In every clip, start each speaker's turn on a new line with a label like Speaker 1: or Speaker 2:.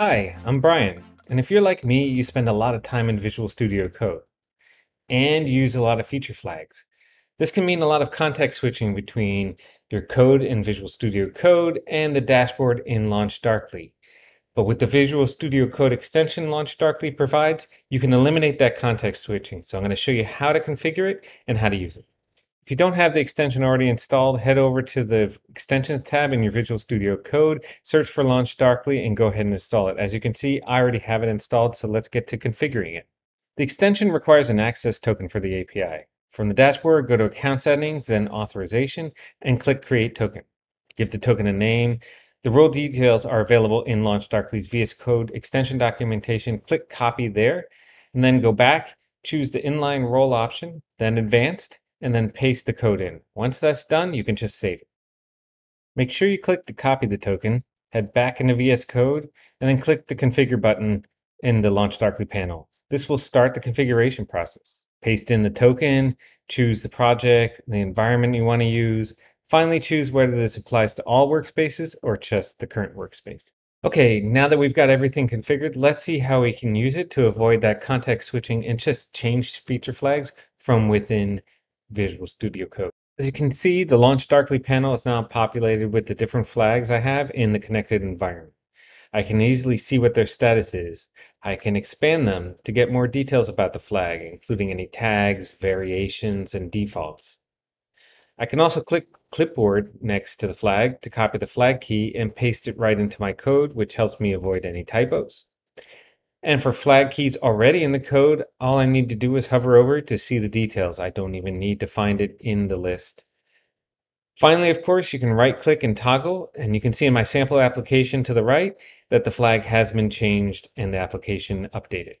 Speaker 1: Hi, I'm Brian, and if you're like me, you spend a lot of time in Visual Studio Code and use a lot of feature flags. This can mean a lot of context switching between your code in Visual Studio Code and the dashboard in LaunchDarkly. But with the Visual Studio Code extension LaunchDarkly provides, you can eliminate that context switching. So I'm going to show you how to configure it and how to use it. If you don't have the extension already installed, head over to the Extensions tab in your Visual Studio Code, search for LaunchDarkly, and go ahead and install it. As you can see, I already have it installed, so let's get to configuring it. The extension requires an access token for the API. From the dashboard, go to Account Settings, then Authorization, and click Create Token. Give the token a name. The role details are available in LaunchDarkly's VS Code extension documentation. Click Copy there, and then go back, choose the inline role option, then Advanced, and then paste the code in. Once that's done, you can just save it. Make sure you click to copy the token, head back into VS Code, and then click the Configure button in the LaunchDarkly panel. This will start the configuration process. Paste in the token, choose the project, the environment you want to use. Finally, choose whether this applies to all workspaces or just the current workspace. Okay, now that we've got everything configured, let's see how we can use it to avoid that context switching and just change feature flags from within Visual Studio Code. As you can see, the LaunchDarkly panel is now populated with the different flags I have in the connected environment. I can easily see what their status is. I can expand them to get more details about the flag, including any tags, variations, and defaults. I can also click clipboard next to the flag to copy the flag key and paste it right into my code, which helps me avoid any typos. And for flag keys already in the code, all I need to do is hover over to see the details. I don't even need to find it in the list. Finally, of course, you can right click and toggle, and you can see in my sample application to the right that the flag has been changed and the application updated.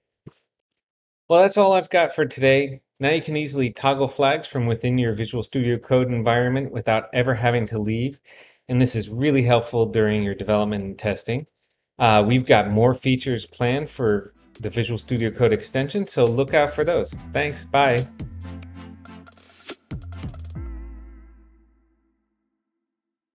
Speaker 1: Well, that's all I've got for today. Now you can easily toggle flags from within your Visual Studio Code environment without ever having to leave. And this is really helpful during your development and testing. Uh, we've got more features planned for the Visual Studio Code extension, so look out for those. Thanks. Bye.